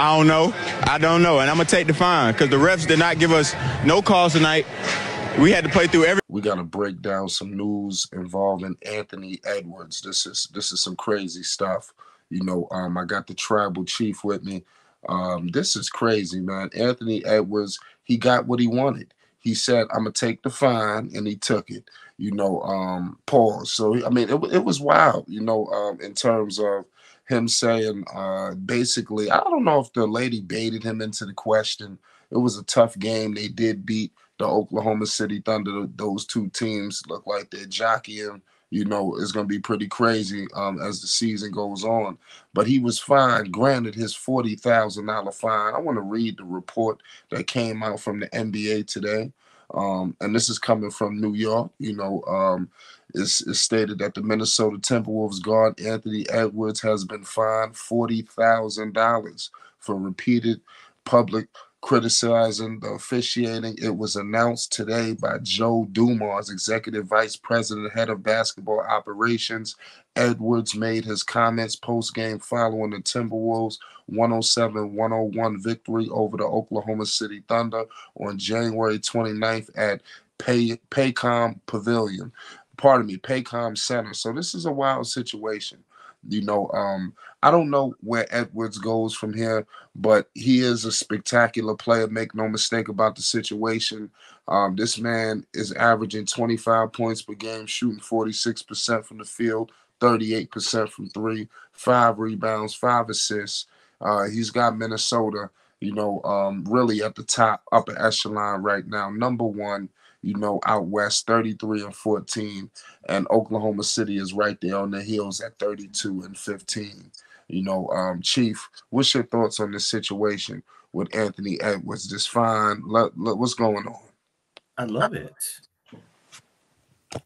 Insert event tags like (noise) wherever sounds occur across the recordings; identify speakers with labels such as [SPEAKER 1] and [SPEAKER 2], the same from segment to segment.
[SPEAKER 1] I don't know. I don't know, and I'm gonna take the fine because the refs did not give us no calls tonight. We had to play through every.
[SPEAKER 2] We got to break down some news involving Anthony Edwards. This is this is some crazy stuff. You know, um, I got the tribal chief with me. Um, this is crazy, man. Anthony Edwards, he got what he wanted. He said, "I'm gonna take the fine," and he took it. You know, um, pause. So I mean, it, it was wild. You know, um, in terms of him saying, uh, basically, I don't know if the lady baited him into the question. It was a tough game. They did beat the Oklahoma City Thunder. Those two teams look like they're jockeying. You know, it's going to be pretty crazy um, as the season goes on. But he was fined, granted his $40,000 fine. I want to read the report that came out from the NBA today. Um, and this is coming from New York. You know, um, it's, it's, stated that the Minnesota Timberwolves guard Anthony Edwards has been fined $40,000 for repeated public criticizing the officiating. It was announced today by Joe Dumars, Executive Vice President, Head of Basketball Operations. Edwards made his comments post game following the Timberwolves 107 101 victory over the Oklahoma City Thunder on January 29th at Pay, Paycom Pavilion. Pardon me, Paycom Center. So this is a wild situation. You know, um, I don't know where Edwards goes from here, but he is a spectacular player. Make no mistake about the situation. Um, this man is averaging 25 points per game, shooting 46% from the field, 38% from three, five rebounds, five assists. Uh, he's got Minnesota, you know, um, really at the top, upper echelon right now. Number one you know, out west 33 and 14, and Oklahoma City is right there on the heels at 32 and 15. You know, um, Chief, what's your thoughts on this situation with Anthony Edwards? This fine, let, let, what's going on?
[SPEAKER 3] I love it.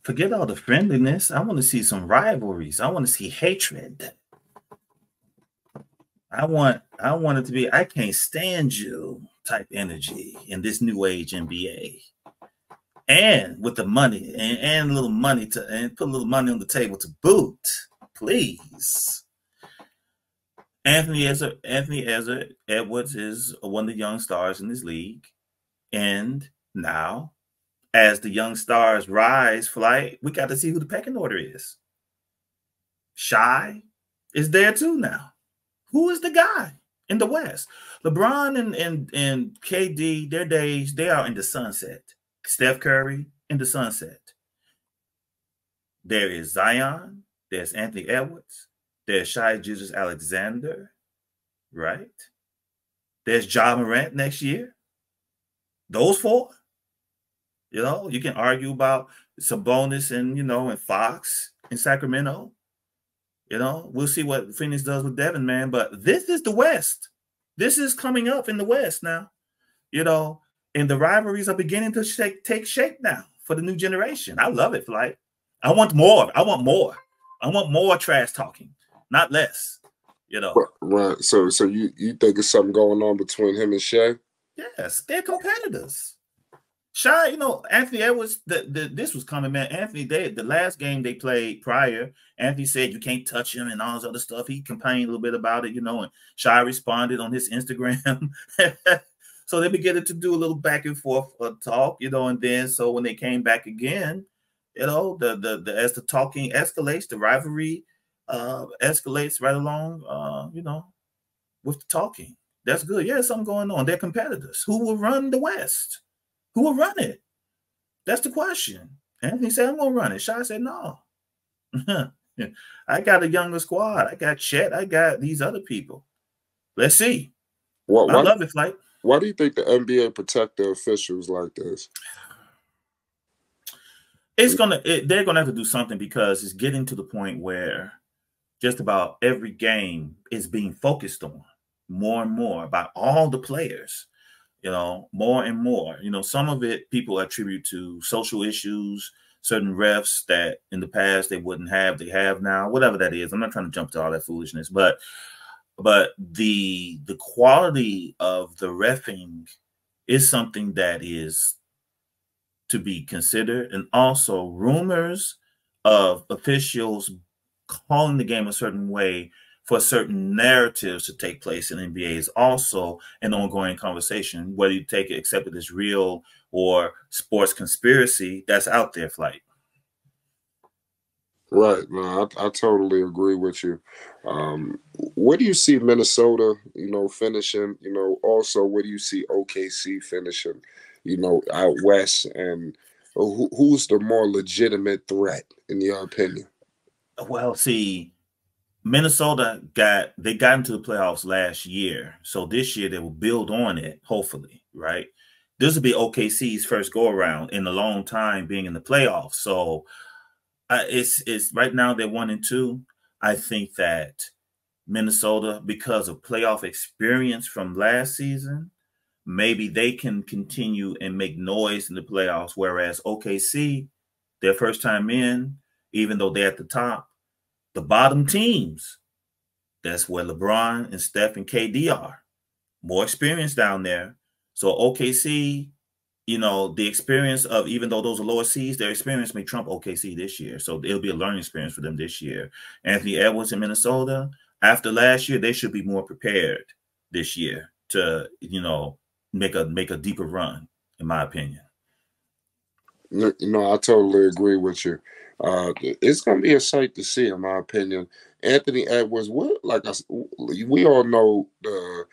[SPEAKER 3] Forget all the friendliness. I want to see some rivalries. I want to see hatred. I want I want it to be I can't stand you type energy in this new age NBA and with the money and, and a little money to and put a little money on the table to boot, please. Anthony Ezra, Anthony Ezra Edwards is one of the young stars in this league, and now, as the young stars rise, flight, we got to see who the pecking order is. Shai is there too now. Who is the guy in the West? LeBron and and and KD, their days they are in the sunset. Steph Curry in the sunset. There is Zion. There's Anthony Edwards. There's Shai Gilgeous Alexander, right? There's Ja Morant next year. Those four. You know, you can argue about Sabonis and you know and Fox in Sacramento. You know, we'll see what Phoenix does with Devin, man. But this is the West. This is coming up in the West now. You know, and the rivalries are beginning to shake, take shape now for the new generation. I love it, Flight. I want more. I want more. I want more trash talking, not less. You know.
[SPEAKER 2] Right. So, so you you think there's something going on between him and Shai?
[SPEAKER 3] Yes, they're competitors. Shai, you know, Anthony Edwards, the, the, this was coming, man. Anthony, they, the last game they played prior, Anthony said you can't touch him and all this other stuff. He complained a little bit about it, you know, and Shai responded on his (laughs) Instagram. (laughs) So they began to do a little back and forth uh, talk, you know, and then so when they came back again, you know, the the, the as the talking escalates, the rivalry uh escalates right along, uh, you know, with the talking. That's good. Yeah, something going on. They're competitors. Who will run the West? Who will run it? That's the question. Anthony said, I'm gonna run it. Shai said, No. (laughs) I got a younger squad. I got Chet. I got these other people. Let's see. Well, I love it, like
[SPEAKER 2] why do you think the NBA protect the officials like this?
[SPEAKER 3] It's gonna it, they're gonna have to do something because it's getting to the point where just about every game is being focused on more and more about all the players you know more and more. You know some of it people attribute to social issues certain refs that in the past they wouldn't have they have now whatever that is. I'm not trying to jump to all that foolishness but but the the quality of the refing is something that is to be considered. And also rumors of officials calling the game a certain way for certain narratives to take place in NBA is also an ongoing conversation, whether you take it accept it as real or sports conspiracy that's out there, flight.
[SPEAKER 2] Right. No, I, I totally agree with you. Um, where do you see Minnesota, you know, finishing? You know, also where do you see OKC finishing? You know, out west, and who, who's the more legitimate threat in your opinion?
[SPEAKER 3] Well, see, Minnesota got they got into the playoffs last year, so this year they will build on it. Hopefully, right? This will be OKC's first go around in a long time being in the playoffs. So uh, it's it's right now they're one and two. I think that Minnesota, because of playoff experience from last season, maybe they can continue and make noise in the playoffs. Whereas OKC, their first time in, even though they're at the top, the bottom teams, that's where LeBron and Steph and KD are. More experience down there. So OKC you know, the experience of even though those are lower seeds, their experience may trump OKC this year. So it'll be a learning experience for them this year. Anthony Edwards in Minnesota, after last year, they should be more prepared this year to, you know, make a make a deeper run, in my opinion.
[SPEAKER 2] No, I totally agree with you. Uh, it's gonna be a sight to see, in my opinion. Anthony Edwards, what like I, we all know the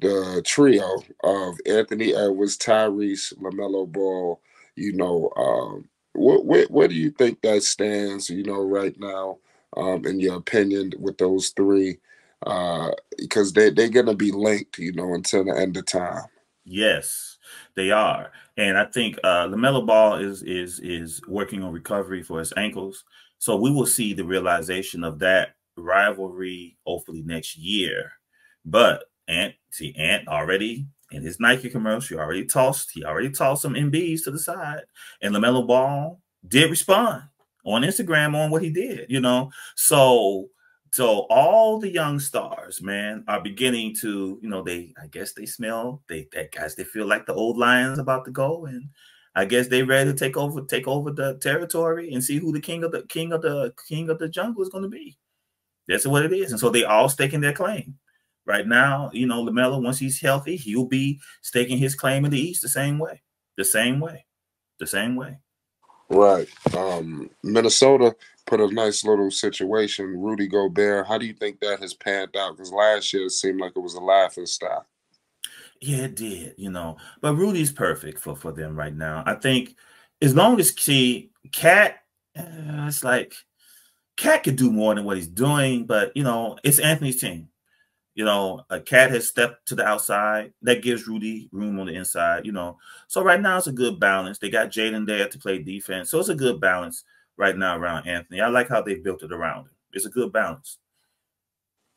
[SPEAKER 2] the trio of Anthony Edwards, Tyrese, LaMelo Ball, you know, um, what, where, where do you think that stands, you know, right now, um, in your opinion, with those three? Uh, because they, they're going to be linked, you know, until the end of time.
[SPEAKER 3] Yes, they are. And I think uh, LaMelo Ball is is is working on recovery for his ankles. So we will see the realization of that rivalry hopefully next year. But Ant, see, Ant already in his Nike commercial, already tossed, he already tossed some MBs to the side. And LaMelo Ball did respond on Instagram on what he did, you know. So so all the young stars, man, are beginning to, you know, they I guess they smell, they that guys they feel like the old lions about to go. And I guess they ready to take over, take over the territory and see who the king of the king of the king of the jungle is going to be. That's what it is. And so they all staking their claim. Right now, you know, LaMelo, once he's healthy, he'll be staking his claim in the East the same way, the same way, the same way.
[SPEAKER 2] Right. Um, Minnesota put a nice little situation. Rudy Gobert. How do you think that has panned out? Because last year it seemed like it was a laughing stock.
[SPEAKER 3] Yeah, it did. You know, but Rudy's perfect for for them right now. I think as long as see KAT, uh, it's like KAT could do more than what he's doing, but you know, it's Anthony's team. You know, a KAT has stepped to the outside. That gives Rudy room on the inside, you know. So right now it's a good balance. They got Jaden there to play defense. So it's a good balance right now around Anthony. I like how they built it around him. It's a good balance.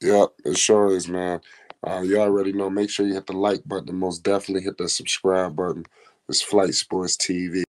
[SPEAKER 2] Yeah, it sure is, man. Uh, you already know. Make sure you hit the like button. Most definitely hit the subscribe button. It's Flight Sports TV.